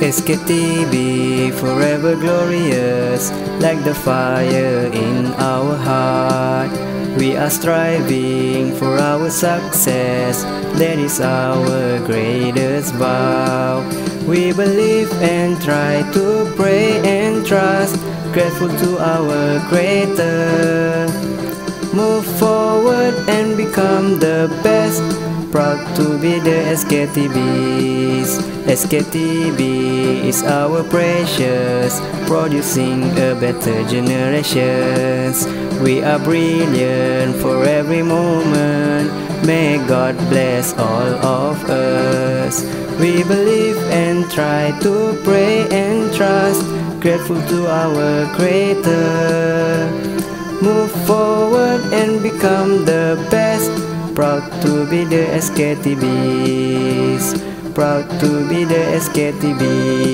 SKTB forever glorious like the fire in our heart. We are striving for our success, that is our greatest vow. We believe and try to pray and trust, grateful to our Creator. Move forward become the best proud to be the SKTBs. SKTB is our precious, producing a better generations. We are brilliant for every moment. May God bless all of us. We believe and try to pray and trust, grateful to our Creator. Move forward and become the best Proud to be the SKTBs Proud to be the SKTBs